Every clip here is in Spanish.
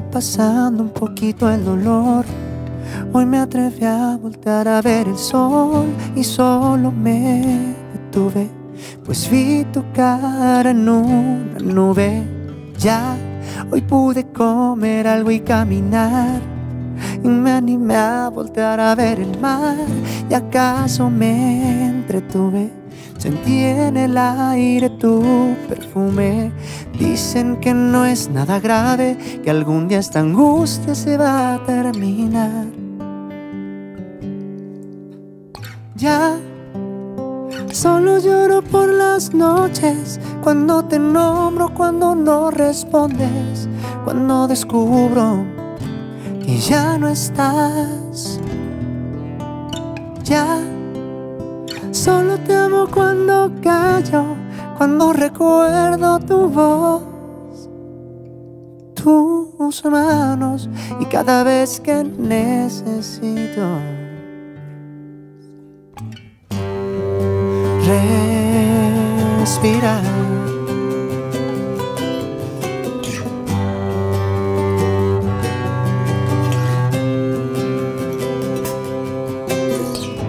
pasando un poquito el dolor. Hoy me atreví a voltear a ver el sol y solo me detuve, pues vi tu cara en una nube. Ya hoy pude comer algo y caminar. Y me animé a voltear a ver el mar y acaso me entretuve. Sentí en el aire tu perfume. Dicen que no es nada grave, que algún día esta angustia se va a terminar. Ya, solo lloro por las noches, cuando te nombro, cuando no respondes, cuando descubro que ya no estás. Ya, cuando callo, cuando recuerdo tu voz, tus manos y cada vez que necesito. respirar.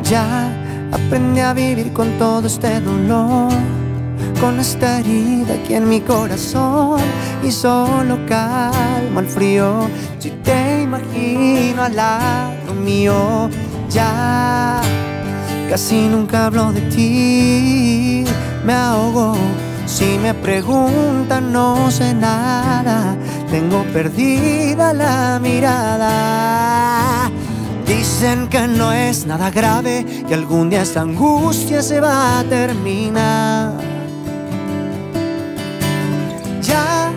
Ya aprendí a vivir con todo este dolor, con esta herida aquí en mi corazón y solo calmo el frío si te imagino al lado mío. Ya Casi nunca hablo de ti, me ahogo. Si me preguntan no sé nada, tengo perdida la mirada. Dicen que no es nada grave, que algún día esta angustia se va a terminar. Ya,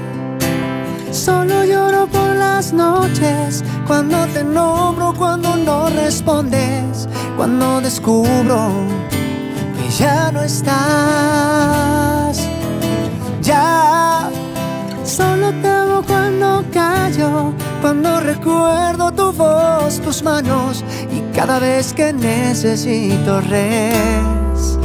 solo lloro por las noches, cuando te nombro, cuando no respondes cuando descubro que ya no estás. Ya solo te amo cuando callo, cuando recuerdo voz, tus manos y cada vez que necesito respirar.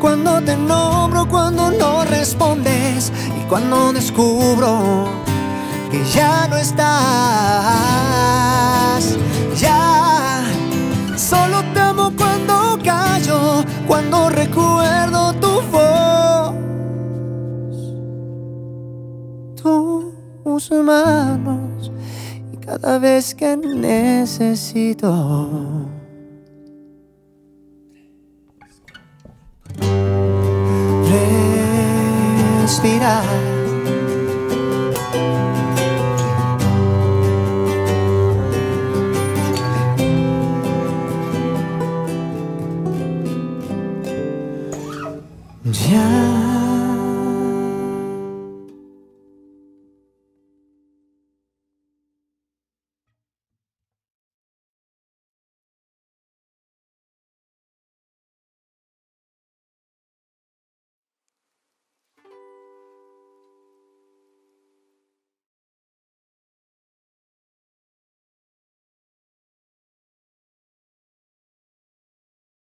Cuando te nombro, cuando no respondes y cuando descubro que ya no estás. Ya, solo te amo cuando callo, cuando recuerdo tu voz, tus manos y cada vez que necesito. Respirar.